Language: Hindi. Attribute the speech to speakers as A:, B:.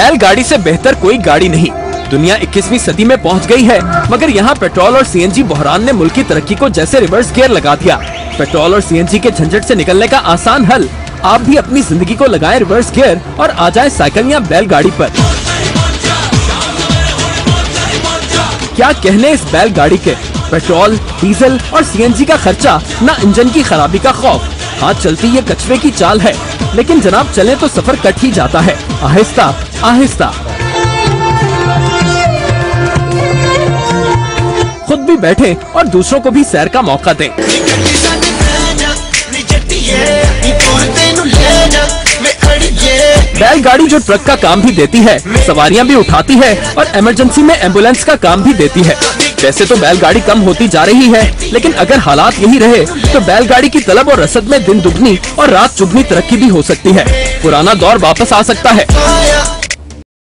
A: बैलगाड़ी से बेहतर कोई गाड़ी नहीं। दुनिया 21वीं सदी में पहुँच गई है, मगर यहाँ पेट्रोल और सीएनजी बहरान ने मुल्क की तरक्की को जैसे रिवर्स गियर लगा दिया। पेट्रोल और सीएनजी के झंझट से निकलने का आसान हल, आप भी अपनी ज़िंदगी को लगाएँ रिवर्स गियर और आ जाएँ साइकिल या बैलगाड़ी पर। क्या कहने इस बैलगाड़ी के? पेट्रोल, डीजल और सीएनजी का खर्चा, न इंजन की खराबी का खौफ। हाथ चलती ये कचरे की चाल है। लेकिन जनाब चले तो सफ़र कट ही जाता है। आहिस्ता आहिस्ता। खुद भी बैठे और दूसरों को भी सैर का मौका दें। बैलगाड़ी जो ट्रक का काम भी देती है, सवारियाँ भी उठाती है और इमरजेंसी में एंबुलेंस का काम भी देती है। वैसे तो बैलगाड़ी कम होती जा रही है, लेकिन अगर हालात यही रहे तो बैलगाड़ी की तलब और रसद में दिन दुगनी और रात चुगनी तरक्की भी हो सकती है। पुराना दौर वापस आ सकता है।